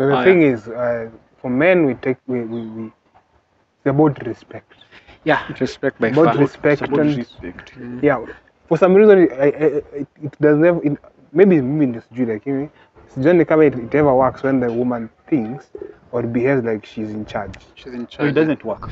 So the Oh, thing yeah. is, uh, for men, we take we we, we it's about respect. yeah respect by About far respect about and respect. Mm. yeah. For some reason, it, I, I, it, it does never. It, maybe maybe just this like you know, sijani kama it, it ever works when the woman thinks or behaves like she's in charge. she's in So charge it doesn't work.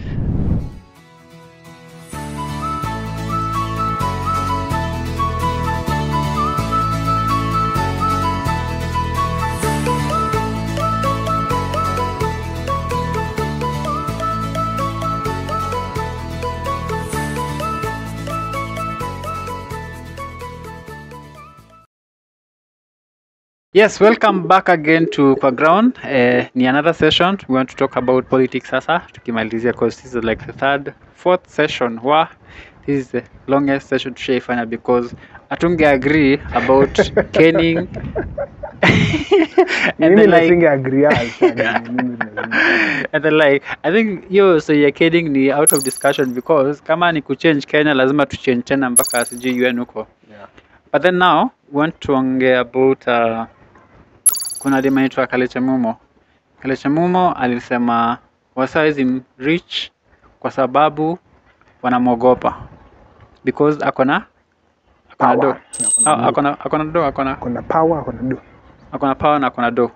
Yes, welcome back again to Kwa Ground. Uh, ni another session. We want to talk about politics sasa. Tukimalizia because this is like the third, fourth session. Wa this is the longest session tushaifanya because atunge agree about caning and then like agree. And then like I think yo so you're caning ni out of discussion because kama ni kuchange Kenya lazima tuchange tena mpaka sijui UN huko. Yeah. But then now we want to ongea about uh, kuna dema inaitwa kaleche Mumo. Kalecha Mumo alisema wasaizi rich kwa sababu wanamwogopa because akona akona do Ah, akona akona do akona akona power, akona do. akona power na akona do.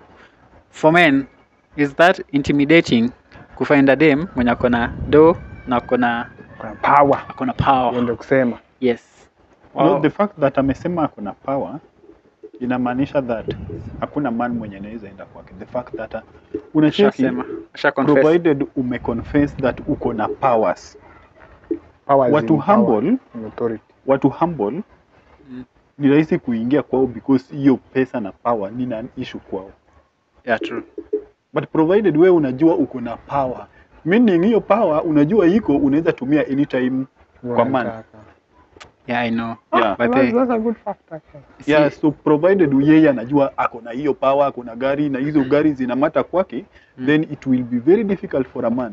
For men is that intimidating kufind a dem mwenye akona do na akona akona power. akona power. Ndio kusema. Yes. No, the fact that amesema akona power inamaanisha that hakuna man mwenye anaweza enda kwake. The fact that unacheki confess. provided umeconfess that uko na powers. Powers Watu humble, power authority. watu humble Mm. ni rahisi kuingia kwao because hiyo pesa na power ni na issue kwao, Yeah, true. but provided wewe unajua uko na power, meaning hiyo power unajua iko, unaweza tumia anytime kwa man. Unataka. Yeah, I know. Yeah. But That's, that's a good fact actually. see, yeah, so provided yeye anajua ako na hiyo power, ako na gari na hizo gari zinamata kwake, then it will be very difficult for a man.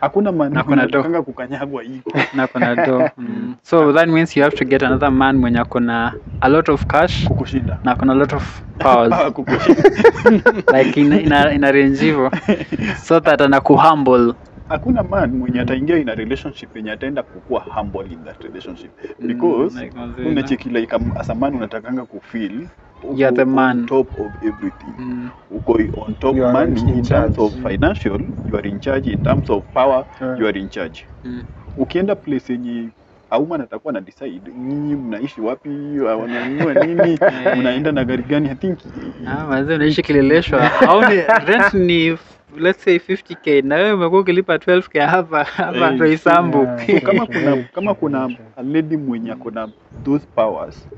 Hakuna man Na anataka kukanyagwa iko na kuna do. Mm. So that means you have to get another man mwenye akona a lot of cash kukushinda na kuna a lot of powers kukushinda. like ina, ina, ina range hivyo so that anakuhumble hakuna man mwenye ataingia ina a relationship yenye ataenda kukuwa humble in that relationship. Because mm, like unacheki like um, as a man unatakanga kufeel You You're the man. on top of everything. Mm. uko on top You are money in in terms of financial you are in charge. In terms of power Yeah. you are in charge. Mm. ukienda place yenye auman atakuwa na decide nyinyi mnaishi wapi? Wananunua nini? Mnaenda na gari gani? I think Ah, mazee unaishi kileleshwa. Hauni, rent ni let's say 50k na wewe umekuwa ukilipa 12k hapa hapa Eh, yeah. so kama kuna kama kuna a lady mwenye ako na those powers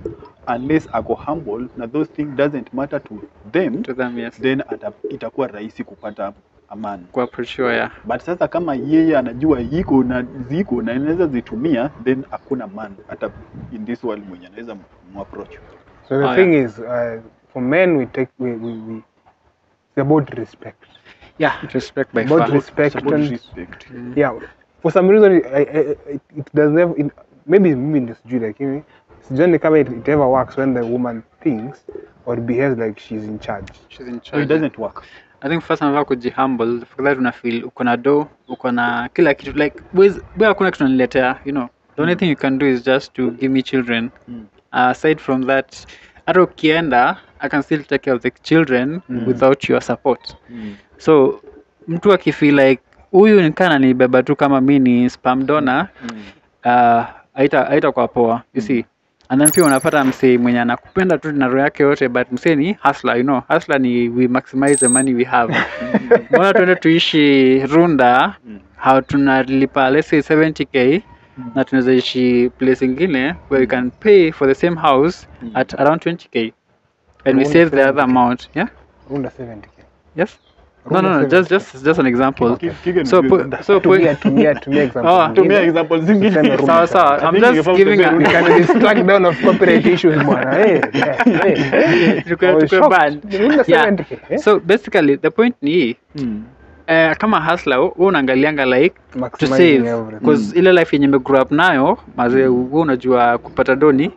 unless ako humble na those things doesn't matter to them to them yes. then ata, itakuwa rahisi kupata amani. Kwa sure yeah. But sasa kama yeye anajua iko na ziko na anaweza zitumia then hakuna man hata in this world mwenye anaweza muapproach So the Oh, thing is, uh, for men, we take we, we, we it's about respect. Yeah respect by About far respect about and respect mm. yeah. For some reason, I, I, it, it does never. It, maybe this like you know, sijani kama it, it ever works when the woman thinks or behaves like she's in charge. she's in charge so it doesn't work I think first anafaa kujihumble that una feel uko na do uko na kila kitu like boys boy hakuna kitu unaniletea you know the only thing you can do is just to give me children Mm. uh, aside from that hata ukienda I can still take care of the children mm. without your support mm. So mtu akifeel like huyu nikana ni beba tu kama mi ni spam donor Mm. uh, haita haitakuwa poa you see and then pia unapata msee mwenye anakupenda tu na roho yake yote but msee ni hustler you know hustler ni we maximize the money we have mbona tuende tuishi runda Mm. how tunalipa let's say 70k Mm. na tunaweza ishi place ingine where we can pay for the same house Mm. at around 20k and we save the other amount yeah Runda 70k. yes no no no just just just an example so ujue- so pu- Tumia tumia tumia example. Oh, tumia example zingine sawa sawa i'm just giving a. We can distract down of copyright issues bwana. Hey, hey, hey. Tukue- I was tukue shocked. banned. Runda Yeah. 70k. so basically the point ni hii Mm. eh, kama hasla wewe unaangalianga like to save because because ile life yenye grow up nayo mazee wewe unajua kupata doni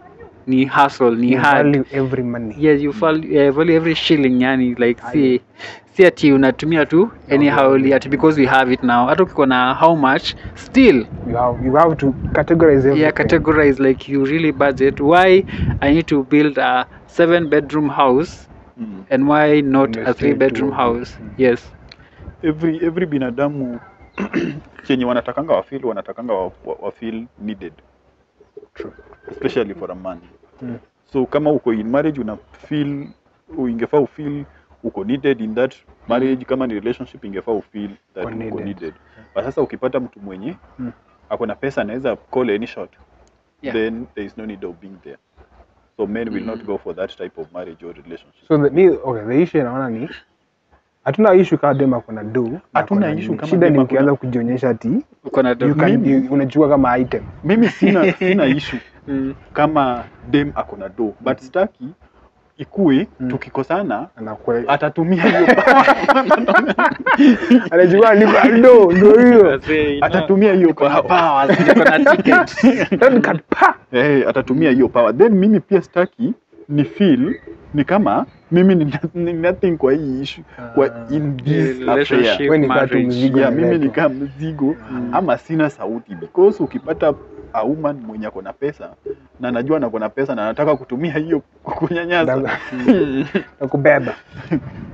ni hustle ni You hard value every money. yes you value, uh, value every shilling yani like si si ati unatumia tu anyhow ati because we have it now. Hata ukikuwa na how much still. You have you have to categorize everything. yeah categorize like you really budget. Why i need to build a seven bedroom house Mm. and why not a three bedroom straight house? House yes. Every every binadamu chenye wanatakanga wafeel wanatakanga wa, wa, wa feel needed. True. especially for a man. Mm. so kama uko in marriage una feel ingefaa ufeel uko needed in that marriage kama ni relationship ingefaa ufeel that Uko needed. needed but sasa ukipata mtu mwenye Mm. ako na pesa anaweza call any shot Yeah. then there is no need of being there so men will not Mm. go for that type of marriage or relationship So the, me, okay, the issue naona ni hatuna issue kama dem ako na do. Hatuna issue kama Shida dem ni ukianza kujionyesha ati uko na do you can, Mimi- you, unachukua kama item. mimi sina sina issue mm. kama dem ako na do but staki ikue Mm. tukikosana atatumia hiyo power. ndo niko do ndio hiyo. atatumia hiyo power. Eh, atatumia hiyo power then mimi pia staki ni feel ni kama mimi ni, ni nothing kwa hii issue kwa in this relationship affair mimi nikaa ni kama mzigo Mm. ama sina sauti because ukipata a woman mwenye ako na pesa na najua nako na pesa na anataka kutumia hiyo kunyanyasa na kubeba.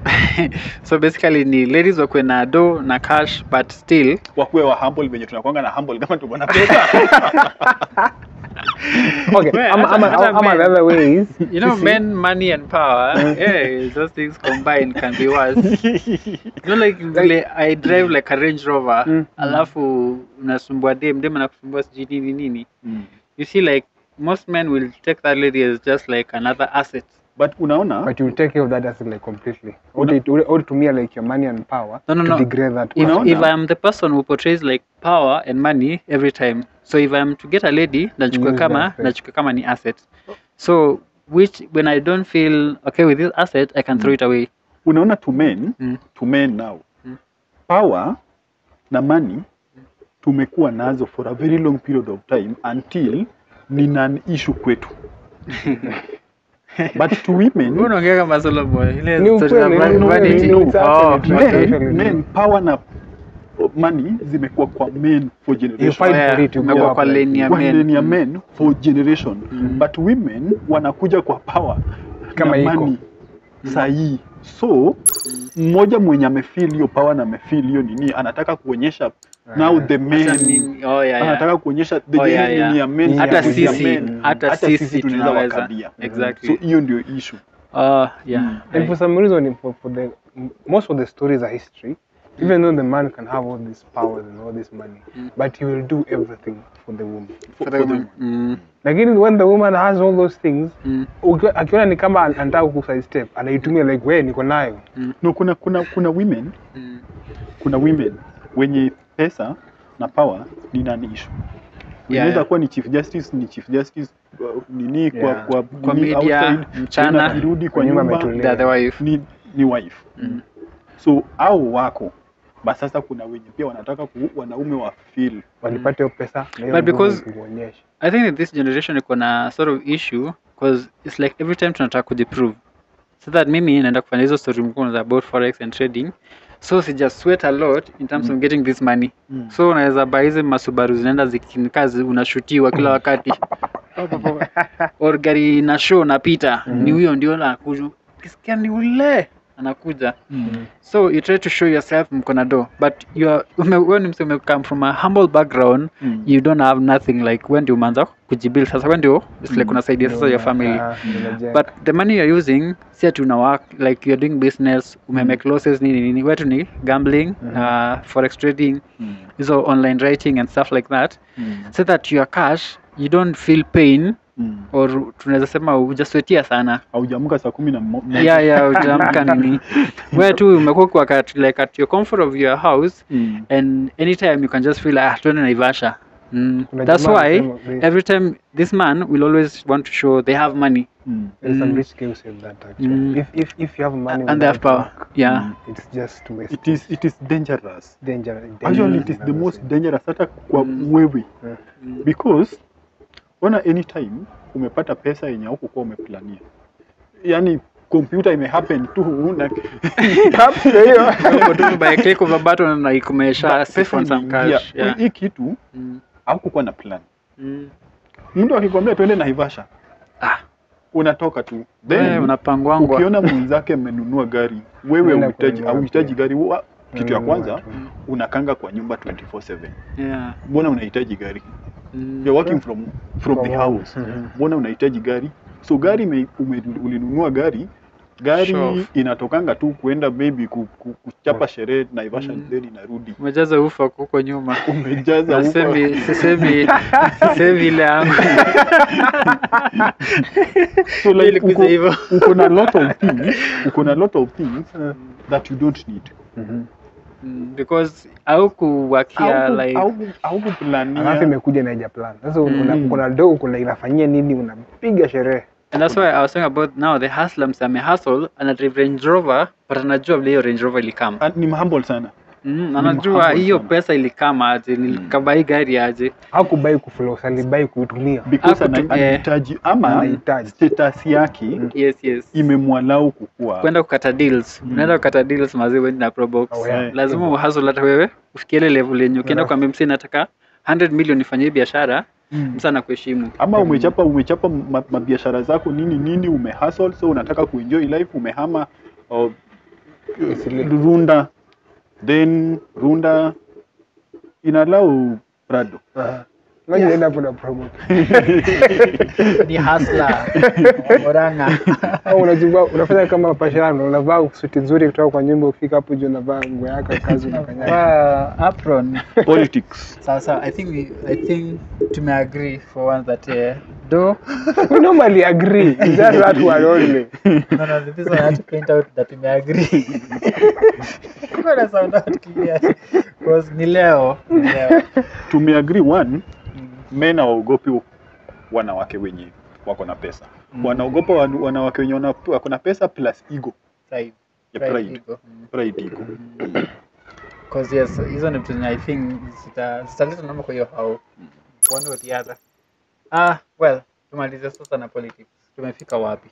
so basically ni ladies wakwe na do na cash but still wakuwe wa humble venye tunakwanga na humble kama tuko na pesa Okay, Well, I'm, I'm, I'm ama men- the other ways. you know men money and power yeah those things combined can be worse you know like like i drive like a range rover Mm. alafu unasumbua dem dem anakusumbua sijui nini nini Mm. you see like most men will take that lady as just like another asset but unaona But you take care of that asset like completely. Or or to me like your money and power No, no, to degrade that. if, if am the person who portrays like power and money every time so if i'm to get a lady nachukua kama nachukua kama ni asset so which when i don't feel okay with this asset i can throw it away unaona to men Mm. to men now Mm. power na money tumekuwa nazo for a very long period of time until ni nan issue kwetu but to women unaongea kama ile. Oh, Actually, okay. true. men, men power na money zimekuwa kwa men for generation fight Yeah, for it, you umekuwa go kwa lane ya men. ya Mm. men for generation Mm. but women wanakuja kwa power Kama na money sahii so mmoja mwenye amefeel hiyo power na amefeel hiyo nini anataka kuonyesha now the men oh, yeah, yeah. anataka kuonyesha the Oh, yeah, yeah. ya men Hata sisi- hata sisi tunaweza wakabia Exactly. so hiyo ndio issue uh, yeah. Mm. And for some reason, for, for the most of the stories are history. Even though the man can have all these powers and all this money, Mm. but he will do everything for the woman. for, For the the, woman. Mm, Lakini when the woman has all those things, mm, akiona ni kama an- anataka kuside step, anaitumia like we niko nayo. no kuna kuna kuna women mm. kuna women wenye pesa na power ni nani issue inaweza yeah. kuwa ni chief justice ni chief justice uh, nini kwa Yeah. kwa, Kwa nini media, outside, mchana, akirudi kwa kwa nyumba ni, ni wife Mm. so au wako basi sasa kuna wenye pia wanataka ku, wanaume wa feel walipate hiyo pesa na hiyo But because- I think that this generation iko na sort of issue because it's like every time tunataka kujiprove so that mimi naenda kufanya hizo story mkono za about forex and trading so sija sweat a lot in terms mm. of getting this money. Mm. so unaweza buy hizi masubaru zinaenda zikinikazi unashutiwa kila wakati. Or gari na show unapita ni huyo ndio anakuja kisikia ni ule anakuja mm. so you try to show yourself mko na do but wewe ni mse umecome from a humble background Mm. you don't have nothing like when ndio umeanza kujibuild sasa when ndio like Mm. unasaidia sasa your family Ah, but the money you're using si ati una work like you're doing business umemake losses nini nini wetu ni gambling uh, forex trading Mm. online writing and stuff like that Mm. so that your cash you don't feel pain Mm. or tunaweza sema hujaswetia sana haujaamka saa kumi na mo- moja. yeah yeah ujaamka nini wewe tu umekuwa kwa kat, like at your comfort of your house Mm. and anytime you can just feel ah tuende naivasha mm. Kuna that's why anasema every time this man will always want to show they have money Mm. There's some Mm. rich girls in that actually. Mm. If, if if you have money and they have power work, yeah Mm. it's just waste. it is it is dangerous danger. actually it is the most dangerous hata kwa Mm. wewe Mm. because ona anytime umepata pesa yenye hukukuwa umeplania yaani kompyuta ime happen tu na by click of a button na ikumesha siphon some cash. Yeah. hii kitu Mm. haukukuwa na plan Mm. mtu akikwambia twende naivasha Ah. unatoka tu then unapangwangwa. ukiona mwenzake amenunua gari wewe uhitaji kununua auhitaji gari wa, kitu ya kwanza unakanga kwa nyumba 24/7 Yeah. mbona unahitaji gari Mm. You're working from from the house Mhm. mbona unahitaji gari so gari ulinunua gari gari inatokanga tu kuenda maybe ku, ku, kuchapa sherehe naivasha Mm. then inarudi Umejaza ufa huko nyuma. umejaza ufa. Sisemi sisemi sisemi ile yangu. so like uko, uko na lot of things uko na lot of things that you don't need Mhm. Mm, because au kuwakia like hauku- haukuplania. Alafu imekuja na haija plan. Sasa Mm. una- uko na do kuna inafanyia nini unapiga sherehe. and that's why I was talking about now the hustler msame hustle ana drive Range Rover but anajua vile hiyo Range Rover ilikama. Ah, ni humble sana Mm, anajua hiyo pesa ilikama aje, nilikabai gari aje. Hakubai kufloss, alibai kuitumia. because Hakutu- eh. anahitaji ama Anahitaji. status yake Yes, yes. imemwalau kukua kwenda kukata deals unaenda kukata deals mazee wendi na probox Oh, yeah. lazima uhastle hata wewe ufikie ile level yenye ukienda kwa msi nataka 100 million ifanyie biashara Mm. msa anakuheshimu ama umechapa umechapa mabiashara ma- zako nini nini umehustle so unataka kuenjoy life umehama uh, Eastleigh. runda then runda inalau prado. Aha. Ni oranga Au unajua unafanya kama pashano, unavaa suti nzuri kutoka kwa nyumba, ukifika hapo juu unavaa nguo yako ya kazi unakanyaga. apron. Politics. Sasa i think we, i think tumeagree for one that uh, do? We normally agree. Just that only. no no this one I had to point out that Iko na sound out clear. Because ni leo tumeagree one men hawaogopi wanawake wenye wako na pesa. Mm. wanaogopa wanawake wenye wako na pesa plus ego. Pride. Ya Pride. Pride ego. Mm. pride ego. Cause yes, hizo ni vitu I think zita zitaleta namba kwa hiyo hao one or the other. Ah, well, tumalize sasa na politics. Tumefika wapi?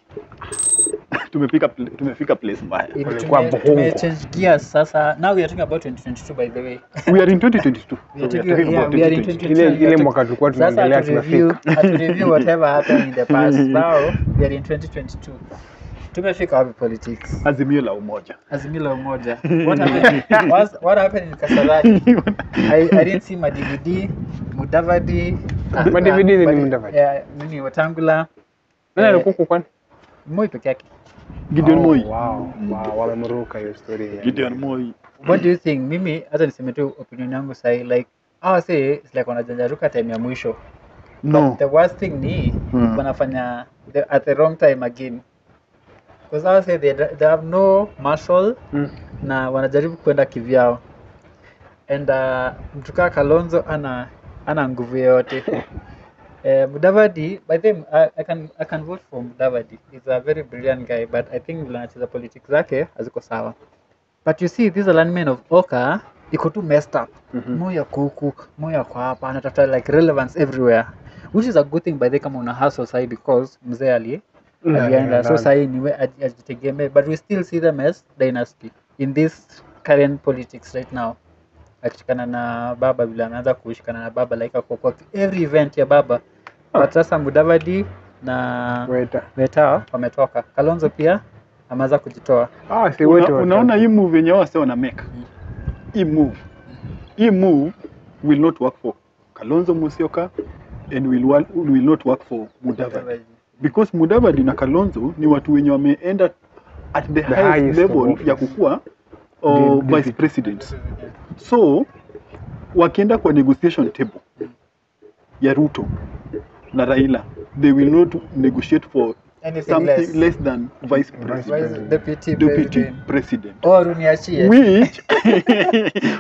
tumefika tumefika place mbaya Kwa Walikuwa tume, bongo. tume change gears sasa. Now we are talking about 2022 by the way. we are in 2022 We are talking, yeah, about we are in 2022. 2022. Ile ile mwaka tulikuwa tunaongelea review, tunafika. Sasa review whatever happened in the past. Now we are in 2022. Tumefika wapi politics? azimio la umoja Azimio la umoja. What happened? What, what happened in Kasarani? I, I didn't see my DVD, Mudavadi. Ah, Ma ni nini Watangula, Nani Eh, alikuwa huko kwani? Moi peke yake. Gideon Oh, Moi Wow, wow, wamemruka hiyo story. Gideon Moi What do you think? Mimi hata niseme tu opinion yangu sahi like hawa say it's like wanajanjaruka time ya mwisho. no The worst thing ni Hmm. wanafanya the, at the wrong time again. Because hawa say they, they have no muscle hmm. na wanajaribu kwenda kivyao and uh, mtu kaa Kalonzo ana ana nguvu yoyote. Eh, Mudavadi by them I, I can I can vote for Mudavadi. He's a very brilliant guy but I think vile anacheza politics zake haziko sawa. But you see this alignment of Oka iko too messed up. Moya kuku moya kwa hapa anatafuta like relevance everywhere. Which is a good thing by the way kama una hustle sahi because mzee ali Mm, alienda. so sahi niwe aj- ajitegemee. But we still see them as dynasty in this current politics right now akishikana na baba vile ameanza kushikana na baba like ako kwa every event ya baba. But sasa Mudavadi na Weta. Weta wametoka. Kalonzo pia ameanza kujitoa. Ah, si wote Una, unaona hii move yenye wase wana make. Hii move. Hii move will not work for Kalonzo Musyoka and will, will not work for Mudavadi. Because Mudavadi na Kalonzo ni watu wenye wameenda at the, The highest highest level ya office. The uh, deputy. vice president so wakienda kwa negotiation table ya Ruto na Raila they will not negotiate for Anything something less. less, than vice Vice president Vice Deputy deputy President. president Or uniachie. which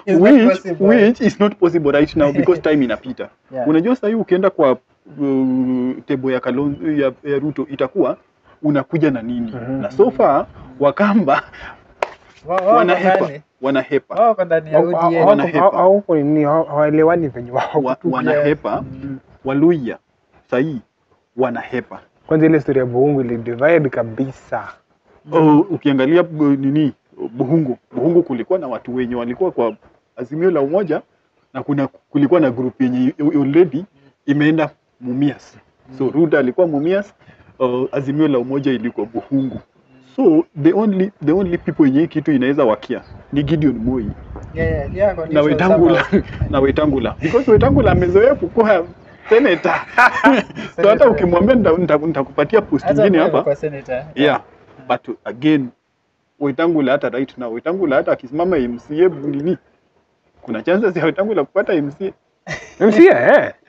which possible. which is not possible right now because time inapita Yeah. unajua sahii ukienda kwa uh, tebo ya, Kalonzo, ya, ya Ruto itakuwa unakuja na nini mm -hmm. na so far Wakamba wanahepa hawaelewani venye wanahepa Mm. Waluya sahii wanahepa Kwanza ile story ya Buhungu ili divide kabisa. Oh, ukiangalia nini? Buhungu, Buhungu kulikuwa na watu wenye walikuwa kwa Azimio la Umoja na kuna kulikuwa na group yenye already imeenda Mumias. So Ruda alikuwa Mumias, uh, Azimio la Umoja ilikuwa Buhungu. So the only the only people yenye kitu inaweza wakia ni Gideon Moi. Yeah, yeah, yeah, na Wetangula. Na Wetangula. Because Wetangula amezoea kukua senator. so hata ukimwambia nita- nita- nitakupatia post nyingine hapa. kwa senator. yeah. But again Wetangula hata right now. Wetangula hata akisimama MCA nini kuna chances ya Wetangula kupata MCA MCA eh.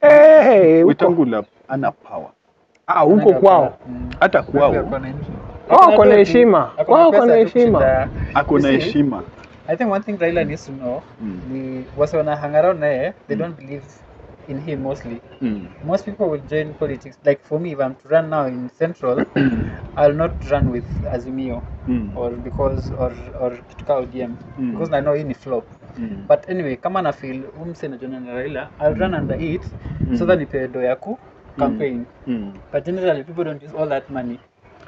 Hey, Wetangula ana power. Ah, huko kwao. Mm. hata kwao ako na interest. Kwao Ako na kuna do- heshima. ako na Kwao pesa kuna tu heshima. ako na heshima I think one thing Raila needs to know Mm. ni wase wana hang around naye they don't believe in him mostly mm. most people will join politics like for me if i'm to run now in central i'll not run with azimio Mm. or because or or kituka odm Mm. because i know hii ni flop Mm. but anyway kama na feel umse na jona na raila i'll run under it so Mm. that nipewe do ya ku campaign Mm. but generally people don't use all that money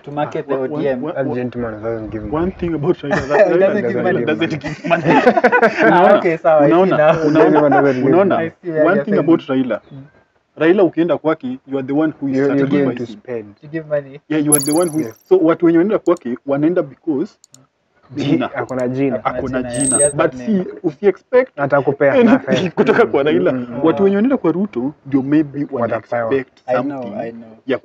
to market Ah, the odm one- one, gentleman doesn't give One thing about Raila doesn't give money. doesn't give money. Ah, Unaona? okay, sawa, Unaona? Unaona? Unaona? I see where One thing about Raila. Raila ukienda kwake, you are the one who is You're, you're going to spend. to give money Yeah, you are the one who Yes. so watu wenye wanaenda kwake wanaenda because jina Ako na jina. Ako- ako jina, yes, but si usiexpect Atakupea kutoka kwa Raila. Mm, Watu wenye wanaenda kwa Ruto ndio maybe wana I know, something I know. ya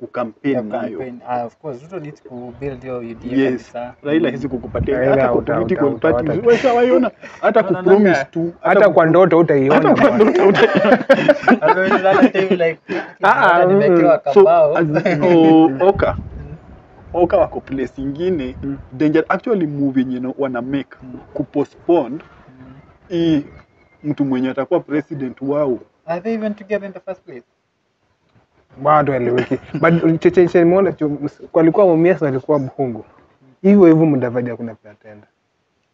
Yeah, nayo. campaign. Ah, of course, Ruto needs to build your UDA Yes, kabisa. Raila hizi kukupatia hata kwa political party. Wewe shawaiona hata tu Hata kwa ndoto hata utaiona. kwa ndoto uta- Although it's not a time like, hata nimewekewa so kabao. as- o- oka oka wako place ingine danger actually move yenye na- wana make mm. kupostpone hii mtu mwenye atakuwa president wao Are they even together in the first place? bado eleweki but checheche nimeona walikuwa Mumias na walikuwa mhungu hivyo hivyo Mudavadi hakuna pia tenda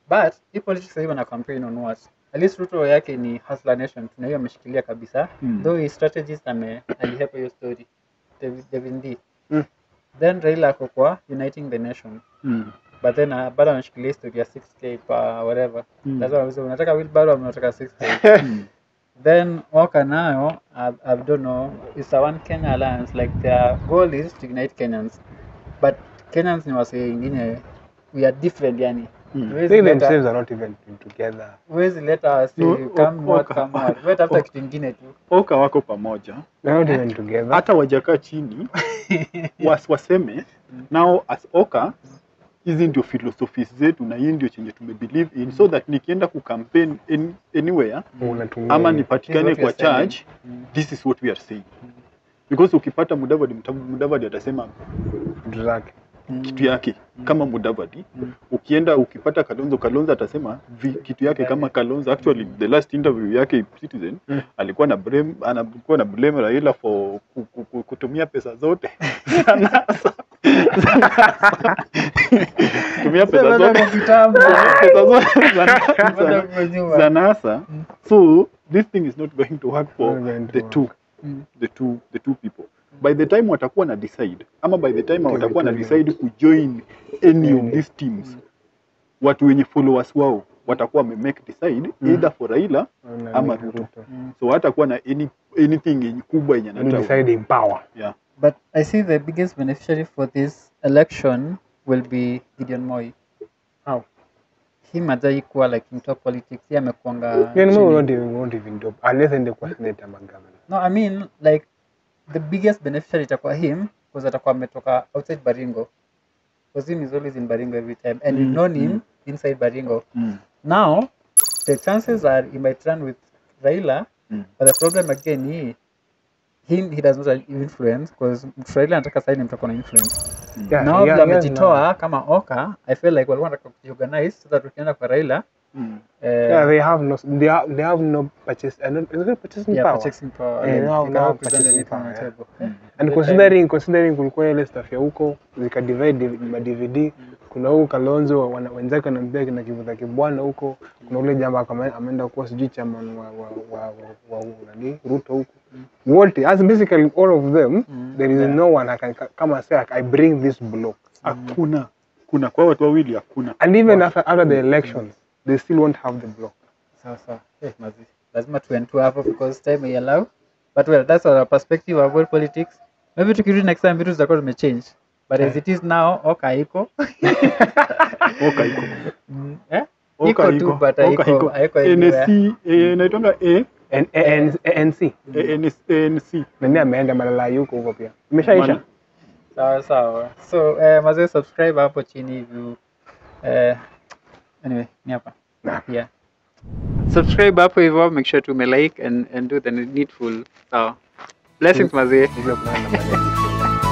But hii politics sasa hivi wana campaign on what? At least Ruto yake ni hustler nation, tuna hiyo ameshikilia kabisa. Mm. Though his strategist ame alihepa hiyo story. David David D. Mm. Then Raila ako kwa uniting the nation. mm. But then uh, bado anashikilia historia ya 6k pa whatever. Mm. That's why I unataka wheelbarrow ama unataka 6k. Mm. Then Waka nayo, I, I don't know, it's a one Kenya alliance. Like their goal is to unite Kenyans. But Kenyans ni wasee ingine, we are different yani. Mm. Huwezi they leta- themselves are not even together. Huwezi leta wase come o- Oka- come what. Wewe tafuta kitu ingine tu. oka wako pamoja. They're not even together. hata wajakaa chini was, waseme nao as oka hizi ndio philosophies zetu na hii ndio chenye tumebelieve in. So that nikienda kucampaign any, anywhere unatumia ama nipatikane kwa charge saying. this is what we are saying. Because ukipata mudavadi mudavadi atasema zake kitu yake kama mudavadi. Ukienda ukipata kalonzo kalonzo atasema vi, kitu yake kama kalonzo. Actually the last interview yake citizen alikuwa na blame anakuwa na blame raila for ku- ku- ku- kutumia pesa zote. Tumia pesa zote. pesa zote za NASA- so this thing is not going to work for the two. Mm. the two the two people by the time watakuwa na decide ama by the time watakuwa na decide kujoin any of these teams watu wenye followers wao watakuwa wame make decide either for Raila ama na- Ruto. So hatakuwa na any anything yenye kubwa yenye anataka. decide in power. Yeah. But I see the biggest beneficiary for this election will be Gideon Moi. How? Him hajai kuwa like into politics. Yeye amekuanga Then chini. we won't even won't even do unless ende kwa senator ama governor No, I mean like the biggest beneficiary itakuwa him because atakuwa ametoka outside Baringo. Because him is always in Baringo every time and mm. we've known him mm. inside Baringo. mm. Now the chances are he might run with Raila Mm. but the problem again he him he does not have influence because Raila anataka saini mtu akona influence. Yeah, Now yeah, yeah, yeah, amejitoa kama Oka, I feel like walikuwa wanataka kujiorganize so that ukienda kwa Raila Mm. Uh, Yeah, they have no, they have, they have no purchase, uh, no, purchasing yeah, power? purchasing power. Yeah, and now- they now no purchasing power, yeah. Mm. And considering considering kulikuwa ile stuff ya huko zika divide ma DVD kuna huko Kalonzo wenzake wanampea kina Kivuta Kibwana huko kuna ule jamba kama ameenda kuwa sijui chairman wa wa wa, wa, wa nani Ruto huko wote as basically all of them Mm. there is Yeah. no one I can kama say I bring this block hakuna kuna kwa watu wawili hakuna and even after, after the elections they still won't have the block. Sawa sawa. Eh, mazi. Lazima tuentu hapo because time may allow but well that's our perspective of world politics. Maybe tukirudi next time vitu zitakuwa zimechange but as it is now oka iko. Oka iko. Mm, eh? oka iko tu but iko. haiko anywhere. NSC eh, inaitwanga A? ANC ANC nani ameenda malala yuko huko pia. Imeshaisha. Sawa sawa. So eh, mazee subscribe hapo chini if you eh, anyway ni hapa. Nah. yeah. Subscribe hapo hivyo make sure to like and, and do the needful sawa. Blessings mazee